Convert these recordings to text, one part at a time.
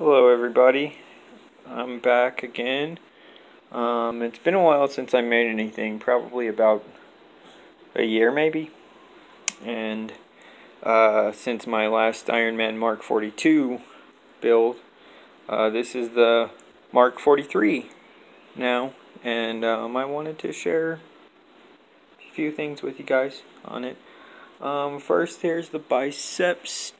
Hello everybody, I'm back again. Um, it's been a while since I made anything, probably about a year maybe. And uh, since my last Iron Man Mark 42 build, uh, this is the Mark 43 now. And um, I wanted to share a few things with you guys on it. Um, first, here's the biceps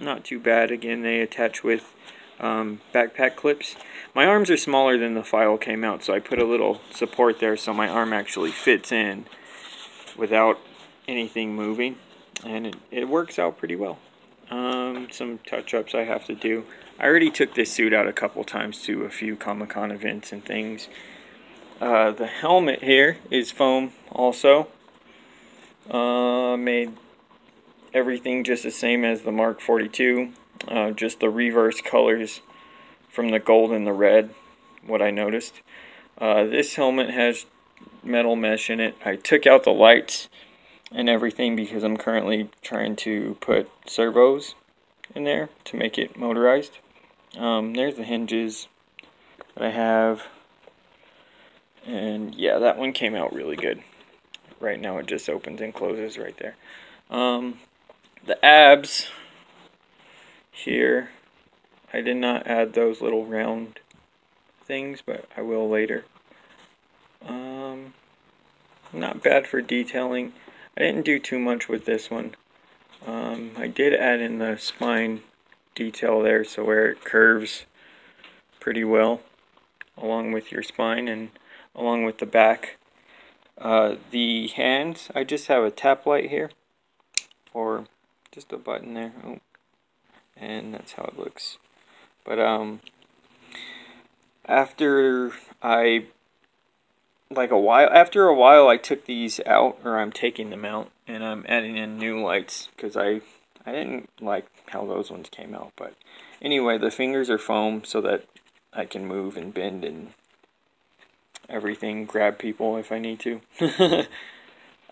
not too bad. Again, they attach with um, backpack clips. My arms are smaller than the file came out, so I put a little support there so my arm actually fits in without anything moving, and it, it works out pretty well. Um, some touch-ups I have to do. I already took this suit out a couple times to a few Comic-Con events and things. Uh, the helmet here is foam also. Uh, made everything just the same as the Mark 42, uh, just the reverse colors from the gold and the red, what I noticed. Uh, this helmet has metal mesh in it. I took out the lights and everything because I'm currently trying to put servos in there to make it motorized. Um, there's the hinges that I have. And yeah, that one came out really good. Right now it just opens and closes right there. Um, the abs here, I did not add those little round things, but I will later. Um, not bad for detailing. I didn't do too much with this one. Um, I did add in the spine detail there, so where it curves pretty well along with your spine and along with the back. Uh, the hands, I just have a tap light here, or just a button there. Oh. and that's how it looks. But um after I like a while after a while I took these out or I'm taking them out and I'm adding in new lights because I I didn't like how those ones came out. But anyway the fingers are foam so that I can move and bend and everything grab people if I need to.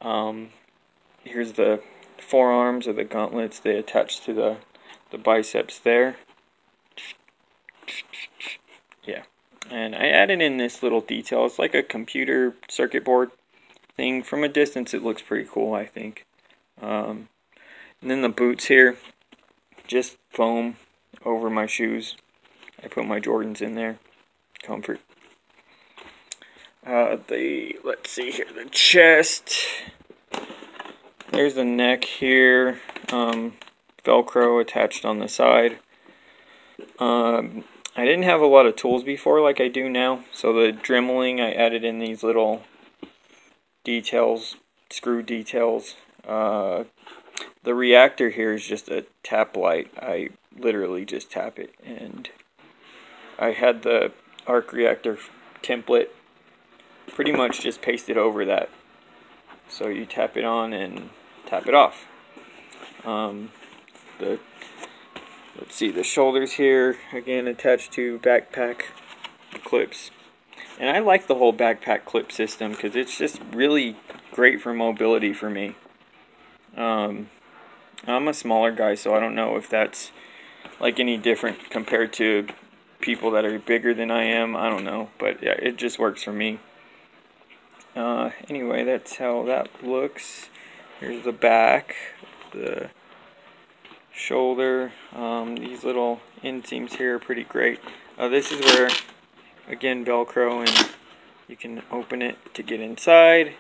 Um here's the forearms or the gauntlets, they attach to the, the biceps there. Yeah. And I added in this little detail. It's like a computer circuit board thing. From a distance, it looks pretty cool, I think. Um, and then the boots here, just foam over my shoes. I put my Jordans in there. Comfort. Uh, the, let's see here, the chest. There's the neck here, um, Velcro attached on the side. Um, I didn't have a lot of tools before like I do now, so the dremeling I added in these little details, screw details. Uh, the reactor here is just a tap light. I literally just tap it, and I had the arc reactor template pretty much just pasted over that. So you tap it on and tap it off. Um, the let's see the shoulders here again attached to backpack clips, and I like the whole backpack clip system because it's just really great for mobility for me. Um, I'm a smaller guy, so I don't know if that's like any different compared to people that are bigger than I am. I don't know, but yeah, it just works for me. Uh, anyway, that's how that looks. Here's the back, the shoulder. Um, these little inseams here are pretty great. Uh, this is where, again, Velcro and you can open it to get inside.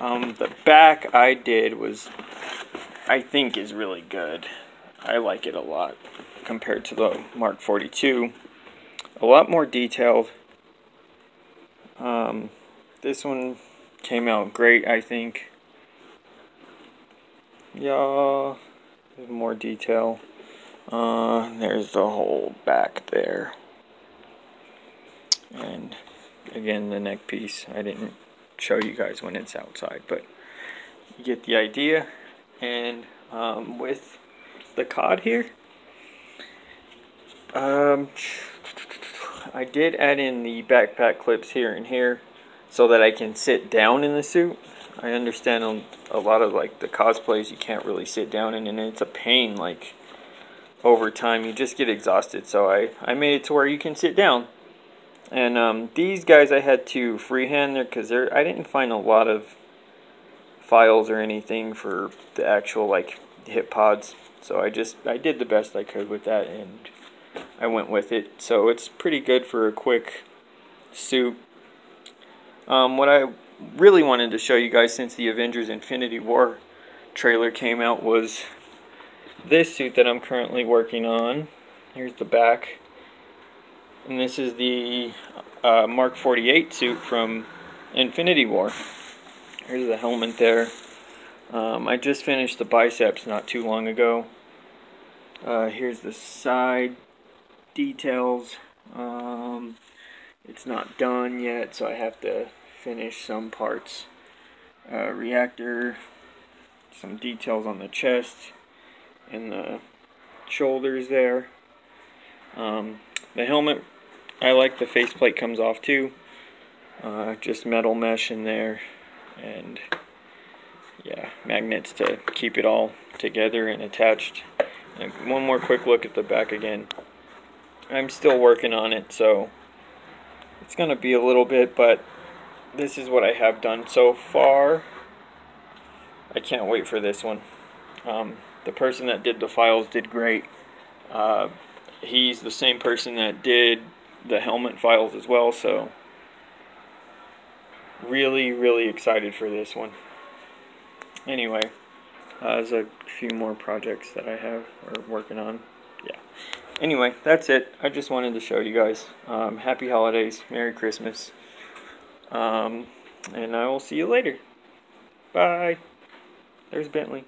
Um, the back I did was, I think is really good. I like it a lot compared to the Mark 42. A lot more detailed. Um, this one came out great, I think. Yeah, more detail. Uh, there's the hole back there. And again, the neck piece. I didn't show you guys when it's outside, but you get the idea. And um, with the cod here, um, I did add in the backpack clips here and here so that I can sit down in the suit. I understand on a lot of like the cosplays you can't really sit down in and it's a pain like over time you just get exhausted. So I, I made it to where you can sit down. And um, these guys I had to freehand there because there I didn't find a lot of files or anything for the actual like hip pods. So I just I did the best I could with that and I went with it. So it's pretty good for a quick suit. Um, what I really wanted to show you guys since the Avengers Infinity War trailer came out was this suit that I'm currently working on. Here's the back. And this is the uh, Mark 48 suit from Infinity War. Here's the helmet there. Um, I just finished the biceps not too long ago. Uh, here's the side details. Um, it's not done yet, so I have to finish some parts. Uh, reactor, some details on the chest and the shoulders there. Um, the helmet, I like the faceplate comes off too. Uh, just metal mesh in there and yeah, magnets to keep it all together and attached. And one more quick look at the back again. I'm still working on it, so it's going to be a little bit, but this is what I have done so far. I can't wait for this one. Um, the person that did the files did great. Uh, he's the same person that did the helmet files as well, so really, really excited for this one. Anyway, uh, there's a few more projects that I have or working on. Yeah. Anyway, that's it. I just wanted to show you guys. Um, happy holidays, Merry Christmas, um, and I will see you later. Bye. There's Bentley.